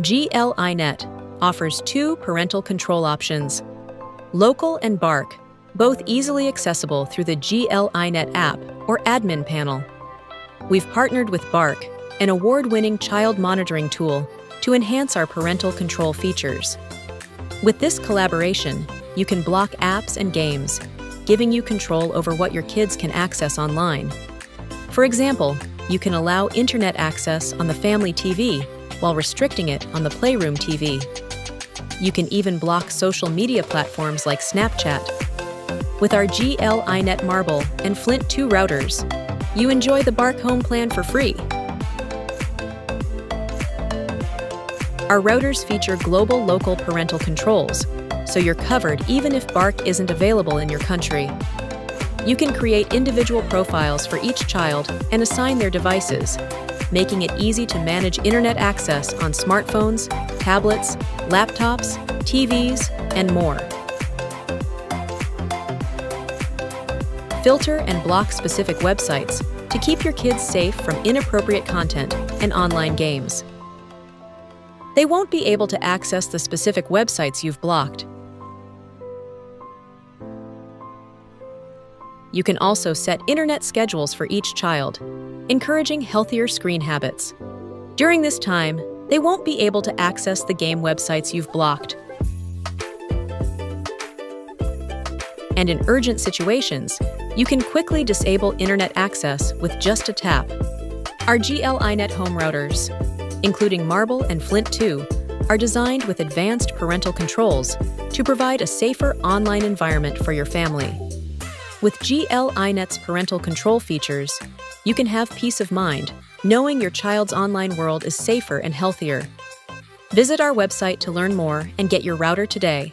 GL.iNet offers two parental control options Local and Bark, both easily accessible through the GL.iNet app or admin panel. We've partnered with Bark, an award winning child monitoring tool, to enhance our parental control features. With this collaboration, you can block apps and games, giving you control over what your kids can access online. For example, you can allow internet access on the family TV while restricting it on the Playroom TV. You can even block social media platforms like Snapchat. With our GL.iNet Marble and Flint 2 routers, you enjoy the Bark Home plan for free. Our routers feature global local parental controls, so you're covered even if Bark isn't available in your country. You can create individual profiles for each child and assign their devices, making it easy to manage internet access on smartphones, tablets, laptops, TVs, and more. Filter and block specific websites to keep your kids safe from inappropriate content and online games. They won't be able to access the specific websites you've blocked. You can also set internet schedules for each child, encouraging healthier screen habits. During this time, they won't be able to access the game websites you've blocked. And in urgent situations, you can quickly disable internet access with just a tap. Our GL.iNet home routers, including Marble and Flint 2, are designed with advanced parental controls to provide a safer online environment for your family. With GL.iNet's parental control features, you can have peace of mind knowing your child's online world is safer and healthier. Visit our website to learn more and get your router today